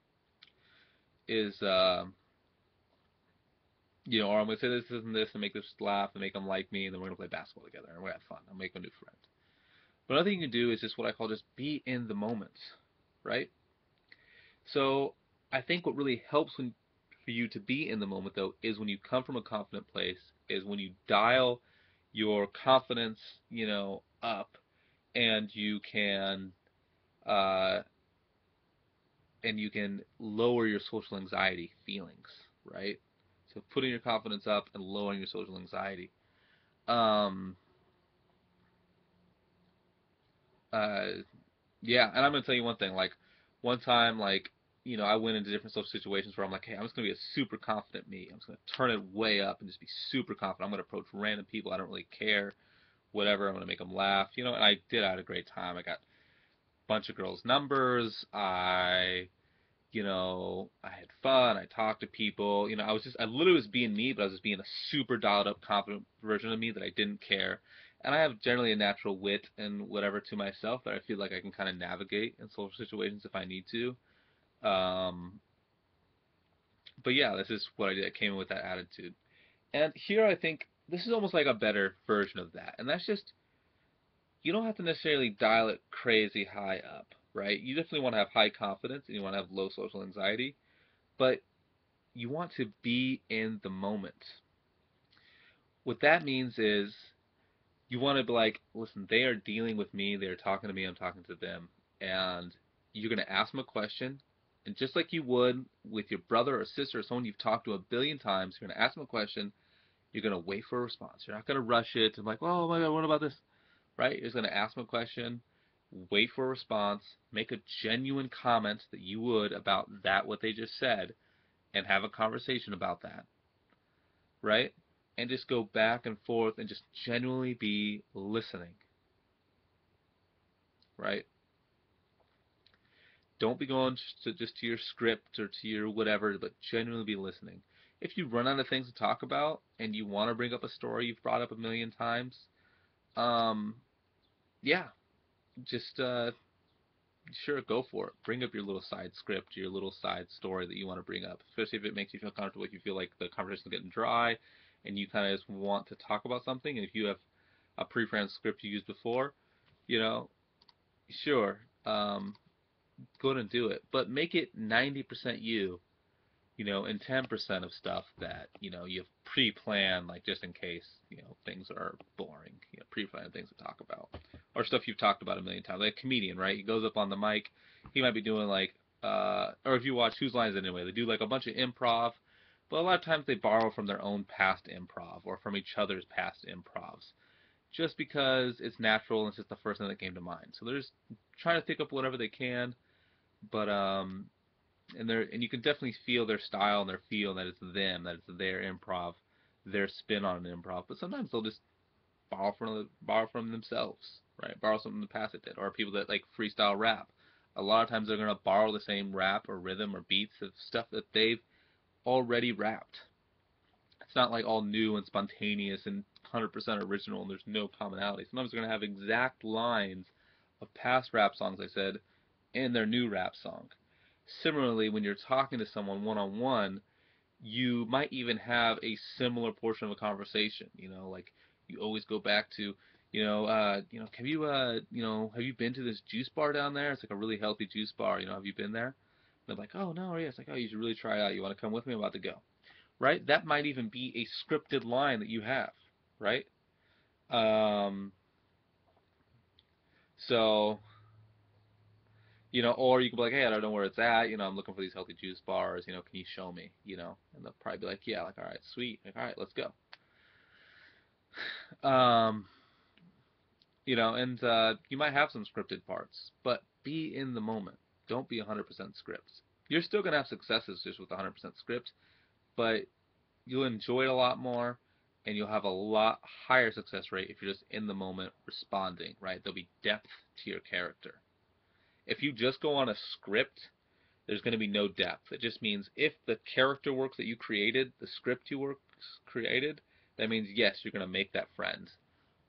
is, uh, you know, or I'm gonna say this, this, and this, and make this laugh, and make them like me, and then we're gonna play basketball together, and we're gonna have fun. I'll make a new friend. But another thing you can do is just what I call just be in the moment, right? So I think what really helps when, for you to be in the moment though is when you come from a confident place, is when you dial your confidence, you know, up, and you can, uh, and you can lower your social anxiety feelings, right? So putting your confidence up and lowering your social anxiety. Um, uh, yeah, and I'm gonna tell you one thing. Like one time, like you know, I went into different social situations where I'm like, hey, I'm just gonna be a super confident me. I'm just gonna turn it way up and just be super confident. I'm gonna approach random people. I don't really care, whatever. I'm gonna make them laugh, you know. And I did. I had a great time. I got a bunch of girls' numbers. I, you know, I had fun. I talked to people. You know, I was just, I literally was being me, but I was just being a super dialed up, confident version of me that I didn't care and I have generally a natural wit and whatever to myself that I feel like I can kind of navigate in social situations if I need to. Um, but yeah, this is what I did. I came in with that attitude. And here I think this is almost like a better version of that. And that's just, you don't have to necessarily dial it crazy high up, right? You definitely want to have high confidence and you want to have low social anxiety, but you want to be in the moment. What that means is you want to be like, listen, they are dealing with me, they're talking to me, I'm talking to them, and you're going to ask them a question, and just like you would with your brother or sister or someone you've talked to a billion times, you're going to ask them a question, you're going to wait for a response. You're not going to rush it and like, oh my god, what about this? Right? You're just going to ask them a question, wait for a response, make a genuine comment that you would about that what they just said, and have a conversation about that. Right? and just go back and forth and just genuinely be listening. Right? Don't be going to, just to your script or to your whatever, but genuinely be listening. If you run out of things to talk about and you want to bring up a story you've brought up a million times, um, yeah, just uh, sure go for it. Bring up your little side script, your little side story that you want to bring up, especially if it makes you feel comfortable. If you feel like the conversation's getting dry, and you kind of just want to talk about something, and if you have a pre-planned script you used before, you know, sure, um, go ahead and do it, but make it 90% you, you know, and 10% of stuff that you know you've pre-planned, like just in case you know things are boring, you know, pre-planned things to talk about, or stuff you've talked about a million times. Like a comedian, right? He goes up on the mic, he might be doing like, uh, or if you watch Whose Lines Anyway, they do like a bunch of improv but a lot of times they borrow from their own past improv or from each other's past improvs just because it's natural and it's just the first thing that came to mind. So they're just trying to think up whatever they can, but um, and they're and you can definitely feel their style and their feel that it's them, that it's their improv, their spin on an improv. But sometimes they'll just borrow from the, borrow from themselves, right? Borrow something the past it did, or people that like freestyle rap. A lot of times they're gonna borrow the same rap or rhythm or beats of stuff that they've already rapped. It's not like all new and spontaneous and 100% original and there's no commonality. Sometimes they're to have exact lines of past rap songs, I said, in their new rap song. Similarly, when you're talking to someone one on one, you might even have a similar portion of a conversation. You know, like you always go back to, you know, uh, you know, have you, uh, you know, have you been to this juice bar down there? It's like a really healthy juice bar. You know, have you been there? they're like, oh no, yeah. It's like, oh, you should really try it out. You want to come with me? I'm about to go. Right? That might even be a scripted line that you have. Right? Um, so, you know, or you can be like, hey, I don't know where it's at. You know, I'm looking for these healthy juice bars. You know, can you show me? You know, and they'll probably be like, yeah, like, all right, sweet. Like, all right, let's go. Um, you know, and uh, you might have some scripted parts, but be in the moment. Don't be 100% scripts. You're still going to have successes just with 100% script, but you'll enjoy it a lot more and you'll have a lot higher success rate if you're just in the moment responding, right? There'll be depth to your character. If you just go on a script, there's going to be no depth. It just means if the character works that you created, the script you work created, that means yes, you're going to make that friend,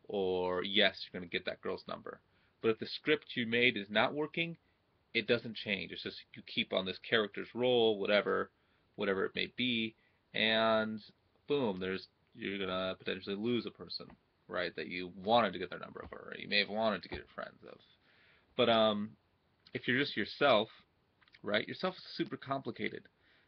or yes, you're going to get that girl's number. But if the script you made is not working, it doesn't change. It's just you keep on this character's role, whatever, whatever it may be, and boom, there's you're gonna potentially lose a person, right? That you wanted to get their number of, or you may have wanted to get your friends of. But um, if you're just yourself, right? Yourself is super complicated.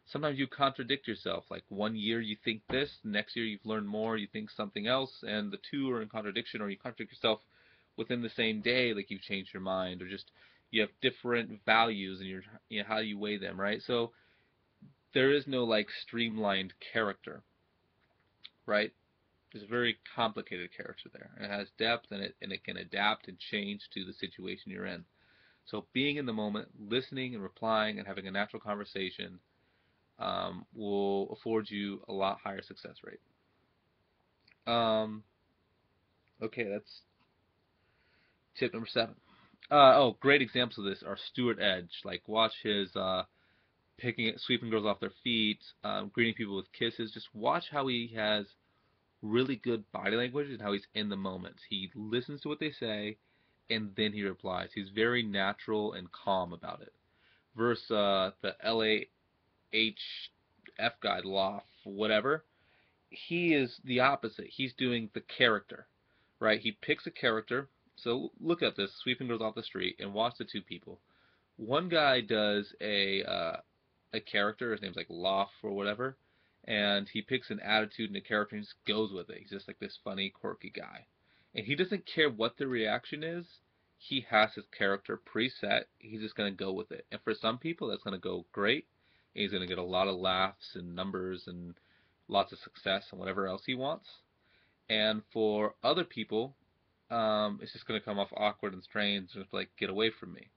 Sometimes you contradict yourself. Like one year you think this, next year you've learned more, you think something else, and the two are in contradiction, or you contradict yourself within the same day, like you've changed your mind, or just you have different values and you're you know, how you weigh them, right? So there is no like streamlined character, right? There's a very complicated character there. It has depth and it and it can adapt and change to the situation you're in. So being in the moment, listening and replying and having a natural conversation um, will afford you a lot higher success rate. Um, okay, that's tip number seven. Uh, oh, great examples of this are Stuart Edge. Like, watch his uh, picking, sweeping girls off their feet, um, greeting people with kisses. Just watch how he has really good body language and how he's in the moment. He listens to what they say, and then he replies. He's very natural and calm about it. Versus uh, the LAHF guy, Loft, whatever. He is the opposite. He's doing the character, right? He picks a character so look at this, sweeping girls off the street, and watch the two people. One guy does a uh, a character, his name's like Loft or whatever, and he picks an attitude and a character and just goes with it. He's just like this funny, quirky guy. And he doesn't care what the reaction is. He has his character preset. He's just going to go with it. And for some people, that's going to go great. And He's going to get a lot of laughs and numbers and lots of success and whatever else he wants. And for other people, um, it's just going to come off awkward and strange and like get away from me,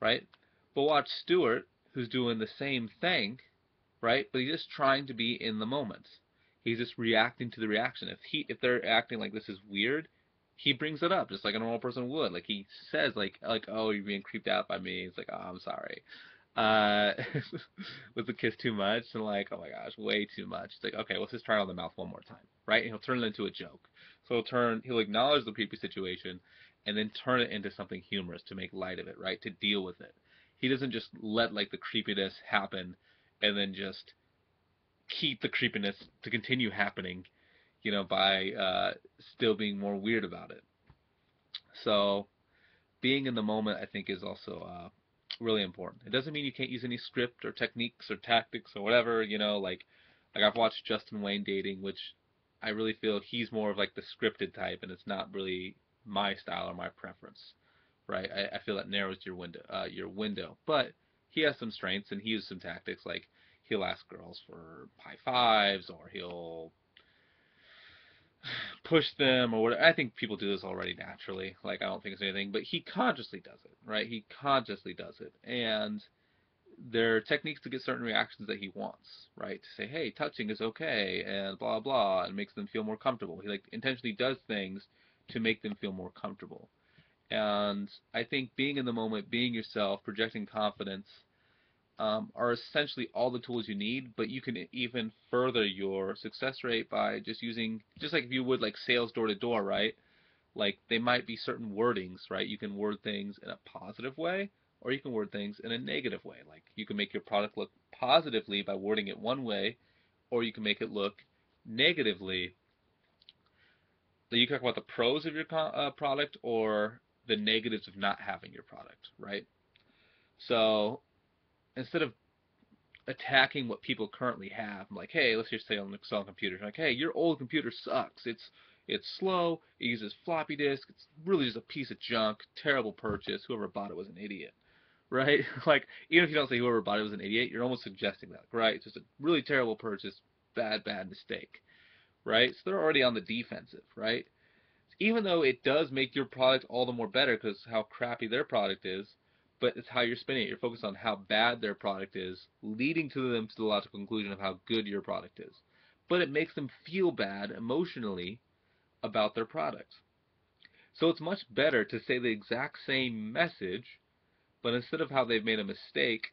right? But watch Stuart, who's doing the same thing, right? But he's just trying to be in the moment. He's just reacting to the reaction. If he if they're acting like this is weird, he brings it up just like a normal person would. Like he says like like oh you're being creeped out by me. It's like oh I'm sorry. Uh, was the kiss too much? And like oh my gosh, way too much. It's like okay, let's just try it on the mouth one more time, right? And he'll turn it into a joke. So he'll turn, he'll acknowledge the creepy situation, and then turn it into something humorous to make light of it, right? To deal with it. He doesn't just let like the creepiness happen, and then just keep the creepiness to continue happening, you know, by uh, still being more weird about it. So, being in the moment, I think, is also uh, really important. It doesn't mean you can't use any script or techniques or tactics or whatever, you know, like like I've watched Justin Wayne dating, which I really feel he's more of like the scripted type, and it's not really my style or my preference, right? I, I feel that narrows your window, uh, your window. But he has some strengths, and he uses some tactics, like he'll ask girls for high fives, or he'll push them, or whatever. I think people do this already naturally. Like I don't think it's anything, but he consciously does it, right? He consciously does it, and there are techniques to get certain reactions that he wants, right? To say, hey, touching is okay, and blah blah, and makes them feel more comfortable. He like intentionally does things to make them feel more comfortable. And I think being in the moment, being yourself, projecting confidence, um, are essentially all the tools you need. But you can even further your success rate by just using, just like if you would like sales door to door, right? Like they might be certain wordings, right? You can word things in a positive way or you can word things in a negative way. Like you can make your product look positively by wording it one way, or you can make it look negatively. So you talk about the pros of your uh, product or the negatives of not having your product, right? So instead of attacking what people currently have, I'm like, hey, let's just say on Excel computers, like, hey, your old computer sucks. It's it's slow. It uses floppy disk. It's really just a piece of junk. Terrible purchase. Whoever bought it was an idiot right? like even if you don't say whoever bought it was an idiot, you're almost suggesting that, right? It's just a really terrible purchase, bad, bad mistake, right? So they're already on the defensive, right? Even though it does make your product all the more better because how crappy their product is, but it's how you're spinning it. You're focused on how bad their product is, leading to them to the logical conclusion of how good your product is. But it makes them feel bad emotionally about their product. So it's much better to say the exact same message but instead of how they've made a mistake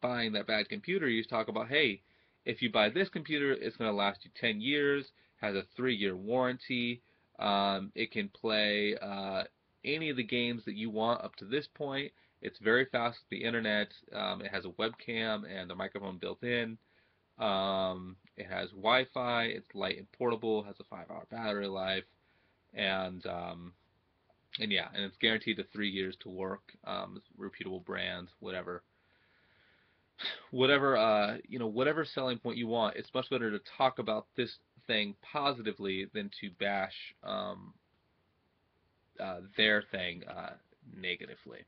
buying that bad computer, you talk about, hey, if you buy this computer, it's going to last you 10 years, has a three-year warranty, um, it can play uh, any of the games that you want up to this point. It's very fast with the internet. Um, it has a webcam and a microphone built in. Um, it has Wi-Fi. It's light and portable. Has a five-hour battery life, and um, and yeah, and it's guaranteed to three years to work. Um, reputable brand, whatever, whatever uh, you know, whatever selling point you want. It's much better to talk about this thing positively than to bash um, uh, their thing uh, negatively.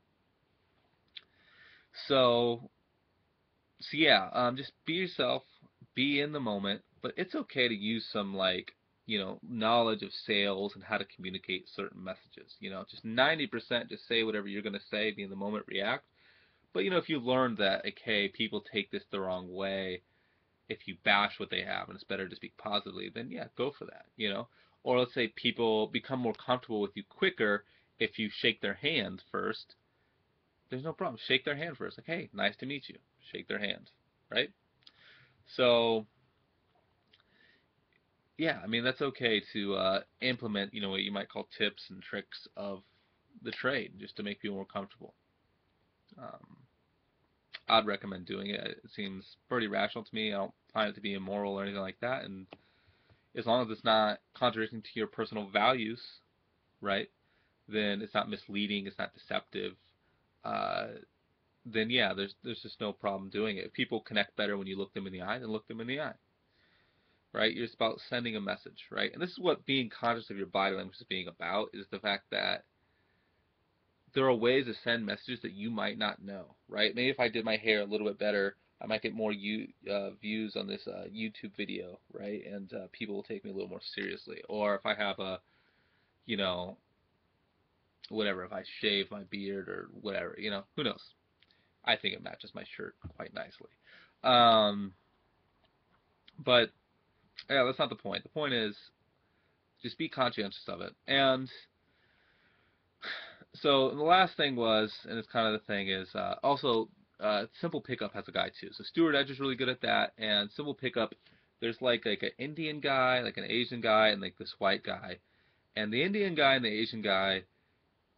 So, so yeah, um, just be yourself, be in the moment, but it's okay to use some like you know knowledge of sales and how to communicate certain messages. You know, just 90% just say whatever you're going to say, be in the moment, react. But you know, if you learn that okay, people take this the wrong way, if you bash what they have and it's better to speak positively, then yeah, go for that. You know, or let's say people become more comfortable with you quicker if you shake their hand first there's no problem. Shake their hand first. Like, hey, nice to meet you. Shake their hand, right? So, yeah, I mean that's okay to uh, implement, you know, what you might call tips and tricks of the trade, just to make people more comfortable. Um, I'd recommend doing it. It seems pretty rational to me. I don't find it to be immoral or anything like that, and as long as it's not contradicting to your personal values, right? Then it's not misleading. It's not deceptive uh, then yeah, there's there's just no problem doing it. People connect better when you look them in the eye than look them in the eye. Right? It's about sending a message, right? And this is what being conscious of your body language is being about, is the fact that there are ways to send messages that you might not know, right? Maybe if I did my hair a little bit better, I might get more uh, views on this uh, YouTube video, right? And uh, people will take me a little more seriously. Or if I have a, you know, whatever, if I shave my beard or whatever, you know, who knows? I think it matches my shirt quite nicely. Um, but yeah, that's not the point. The point is just be conscientious of it. And so the last thing was, and it's kind of the thing is uh, also uh, Simple Pickup has a guy too. So Stuart Edge is really good at that, and Simple Pickup, there's like like an Indian guy, like an Asian guy, and like this white guy. And the Indian guy and the Asian guy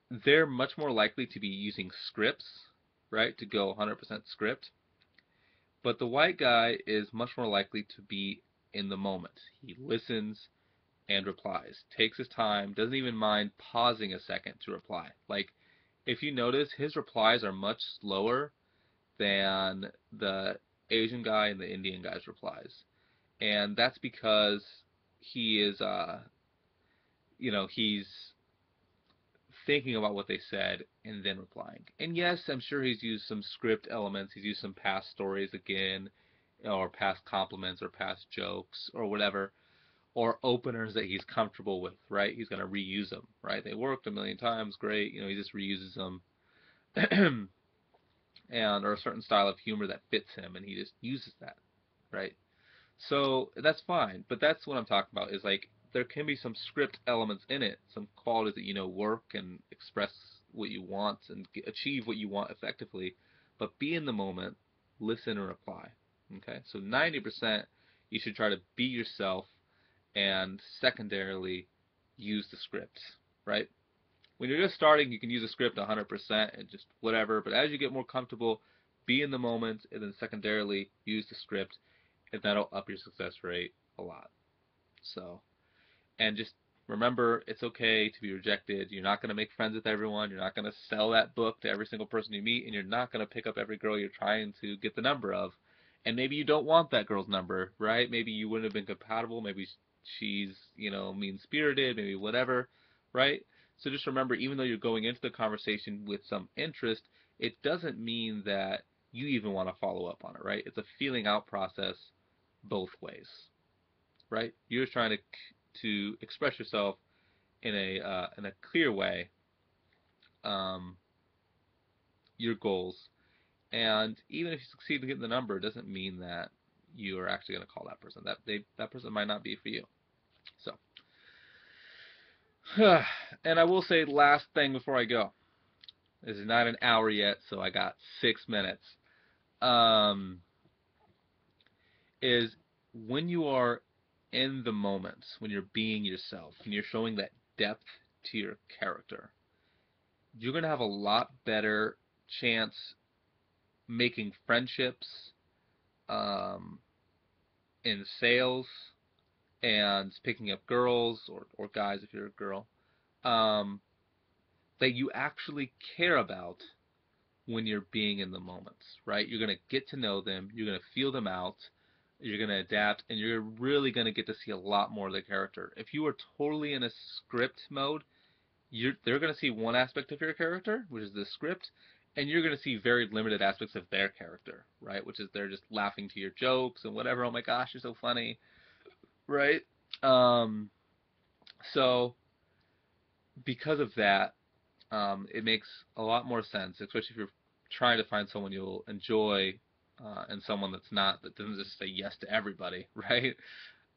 they're much more likely to be using scripts, right, to go 100% script. But the white guy is much more likely to be in the moment. He listens and replies, takes his time, doesn't even mind pausing a second to reply. Like, if you notice, his replies are much slower than the Asian guy and the Indian guy's replies. And that's because he is, uh, you know, he's thinking about what they said and then replying. And yes, I'm sure he's used some script elements. He's used some past stories again, or past compliments, or past jokes, or whatever, or openers that he's comfortable with. Right? He's going to reuse them. Right? They worked a million times. Great. You know, he just reuses them. and or a certain style of humor that fits him, and he just uses that. Right? So that's fine. But that's what I'm talking about. Is like there can be some script elements in it, some qualities that you know work and express what you want and achieve what you want effectively, but be in the moment, listen and reply. Okay, so 90% you should try to be yourself, and secondarily use the script, right? When you're just starting, you can use a script 100% and just whatever, but as you get more comfortable, be in the moment, and then secondarily use the script, and that'll up your success rate a lot. So and just remember it's okay to be rejected. You're not going to make friends with everyone. You're not going to sell that book to every single person you meet, and you're not going to pick up every girl you're trying to get the number of. And maybe you don't want that girl's number, right? Maybe you wouldn't have been compatible. Maybe she's, you know, mean spirited, maybe whatever, right? So just remember, even though you're going into the conversation with some interest, it doesn't mean that you even want to follow up on it, right? It's a feeling out process both ways, right? You're trying to to express yourself in a uh, in a clear way um, your goals. And even if you succeed in getting the number, it doesn't mean that you are actually going to call that person. That they that person might not be for you. So, and I will say last thing before I go. This is not an hour yet, so I got six minutes. Um, is when you are in the moment when you're being yourself and you're showing that depth to your character you're going to have a lot better chance making friendships um, in sales and picking up girls or, or guys if you're a girl um, that you actually care about when you're being in the moments, right? You're going to get to know them, you're going to feel them out, you're going to adapt, and you're really going to get to see a lot more of the character. If you are totally in a script mode, you're, they're going to see one aspect of your character, which is the script, and you're going to see very limited aspects of their character, right? Which is they're just laughing to your jokes and whatever. Oh my gosh, you're so funny, right? Um, so because of that, um, it makes a lot more sense, especially if you're trying to find someone you'll enjoy uh, and someone that's not that doesn't just say yes to everybody, right?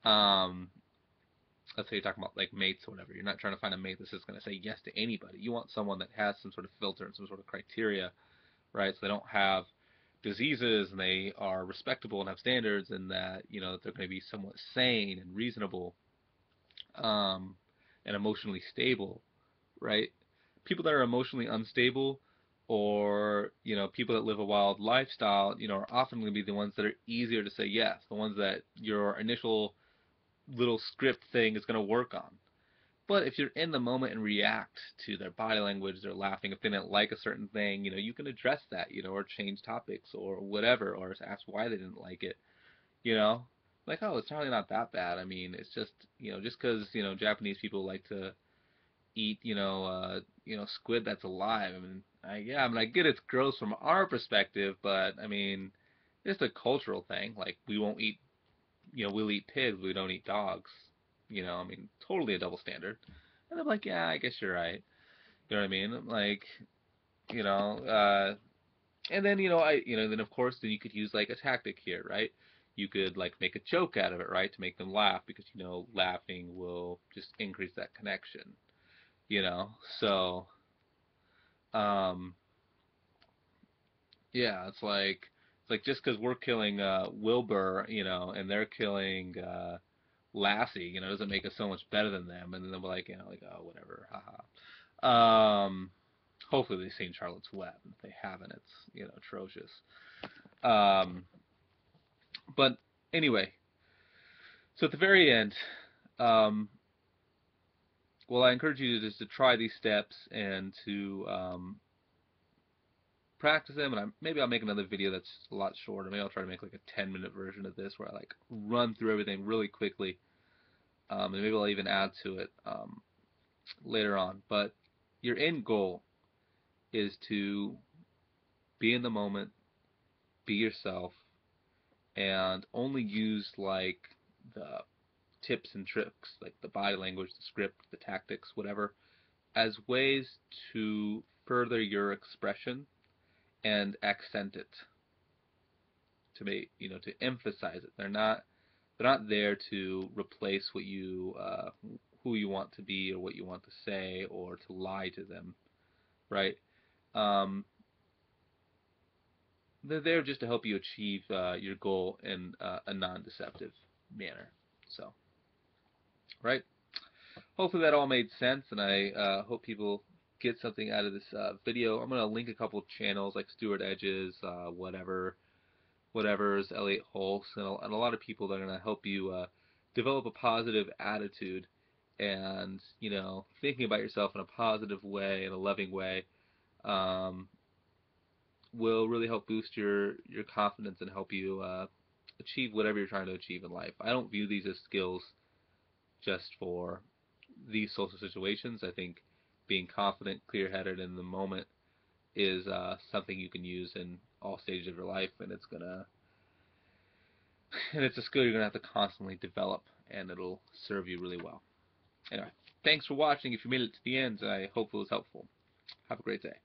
Um, let's say you're talking about like mates or whatever. You're not trying to find a mate that's just going to say yes to anybody. You want someone that has some sort of filter and some sort of criteria, right? So they don't have diseases and they are respectable and have standards and that you know that they're going to be somewhat sane and reasonable um, and emotionally stable, right? People that are emotionally unstable or you know people that live a wild lifestyle, you know, are often going to be the ones that are easier to say yes, the ones that your initial little script thing is going to work on. But if you're in the moment and react to their body language, they're laughing, if they didn't like a certain thing, you know, you can address that, you know, or change topics or whatever, or ask why they didn't like it, you know, like, oh, it's probably not that bad. I mean, it's just, you know, just because, you know, Japanese people like to eat, you know, uh, you know, squid that's alive. I mean, I, yeah, I mean, I get it's gross from our perspective, but I mean, it's a cultural thing. Like, we won't eat you know, we'll eat pigs, we don't eat dogs. You know, I mean, totally a double standard. And I'm like, yeah, I guess you're right. You know what I mean? Like, you know, uh, and then you know, I, you know, then of course, then you could use like a tactic here, right? You could like make a joke out of it, right, to make them laugh because you know, laughing will just increase that connection. You know, so, um, yeah, it's like it's like just because we're killing uh, Wilbur, you know, and they're killing uh, Lassie, you know, doesn't make us so much better than them. And then we're like, you know, like oh whatever, haha. Um, hopefully they've seen Charlotte's Web. If they haven't, it's you know atrocious. Um, but anyway, so at the very end, um, well, I encourage you to just to try these steps and to um, practice them, and I'm, maybe I'll make another video that's a lot shorter. Maybe I'll try to make like a 10 minute version of this where I like run through everything really quickly, um, and maybe I'll even add to it um, later on. But your end goal is to be in the moment, be yourself, and only use like the tips and tricks, like the body language, the script, the tactics, whatever, as ways to further your expression and accent it to make you know to emphasize it. They're not they're not there to replace what you uh, who you want to be or what you want to say or to lie to them, right? Um, they're there just to help you achieve uh, your goal in uh, a non-deceptive manner. So, right? Hopefully that all made sense, and I uh, hope people get something out of this uh, video, I'm going to link a couple channels like Stuart Edge's, uh, whatever, whatever's Elliot Hulse, and a, and a lot of people that are going to help you uh, develop a positive attitude and, you know, thinking about yourself in a positive way, in a loving way, um, will really help boost your, your confidence and help you uh, achieve whatever you're trying to achieve in life. I don't view these as skills just for these social situations. I think being confident, clear-headed in the moment is uh, something you can use in all stages of your life, and it's gonna and it's a skill you're gonna have to constantly develop, and it'll serve you really well. Anyway, thanks for watching. If you made it to the end, I hope it was helpful. Have a great day.